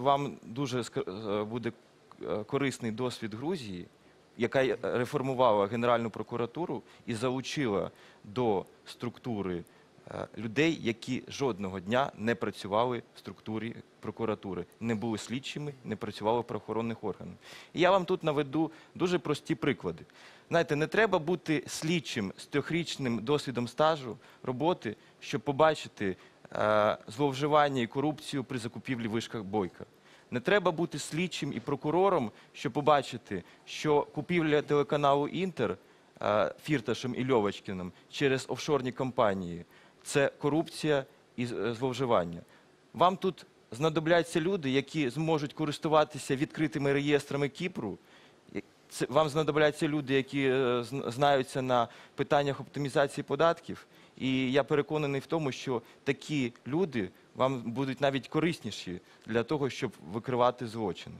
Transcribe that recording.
Вам дуже е, буде е, корисний досвід Грузії, яка реформувала Генеральну прокуратуру і залучила до структури е, людей, які жодного дня не працювали в структурі прокуратури, не були слідчими, не працювали в правоохоронних органах. І я вам тут наведу дуже прості приклади. Знаєте, не треба бути слідчим з трьохрічним досвідом стажу роботи, щоб побачити зловживання і корупцію при закупівлі вишках Бойка. Не треба бути слідчим і прокурором, щоб побачити, що купівля телеканалу Інтер е, Фірташем і Льовочкіним через офшорні компанії це корупція і е, зловживання. Вам тут знадобляться люди, які зможуть користуватися відкритими реєстрами Кіпру. Вам знадобляться люди, які е, знаються на питаннях оптимізації податків. І я переконаний в тому, що такі люди вам будуть навіть корисніші для того, щоб викривати злочини.